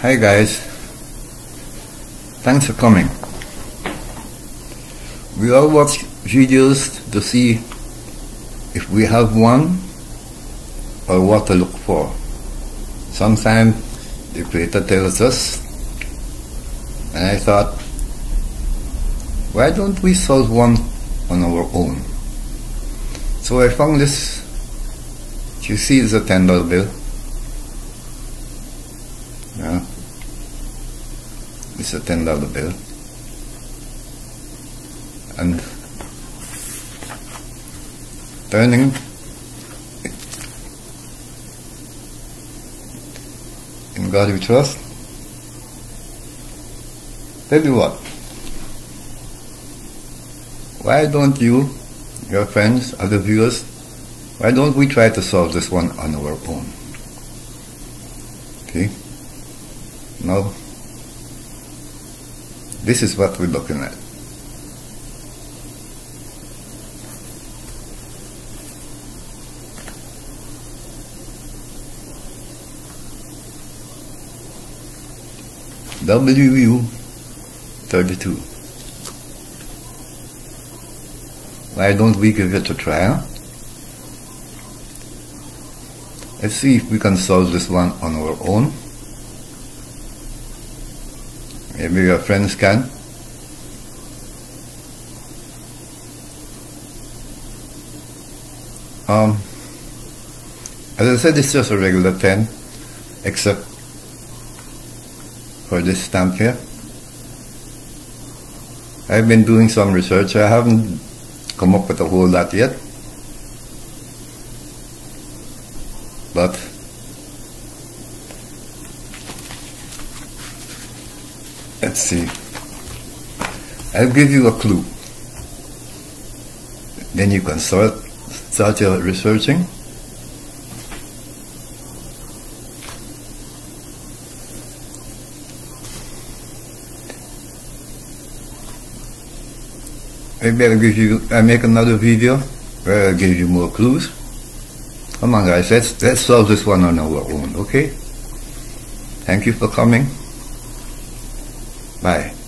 Hi guys, thanks for coming. We all watch videos to see if we have one or what to look for. Sometimes the creator tells us, and I thought, why don't we solve one on our own? So I found this, you see it's a $10 bill. It's a $10 bill. And turning in God we trust. Tell you what, why don't you, your friends, other viewers, why don't we try to solve this one on our own? Okay? Now, this is what we're looking at. WU 32. Why don't we give it a try? Let's see if we can solve this one on our own. Maybe your friends can. Um, as I said, it's just a regular 10, except for this stamp here. I've been doing some research. I haven't come up with a whole lot yet. But let's see. I'll give you a clue. Then you can start start your researching. Maybe I'll give you, I make another video where I'll give you more clues. Come on guys, let's, let's solve this one on our own, okay? Thank you for coming. Bye.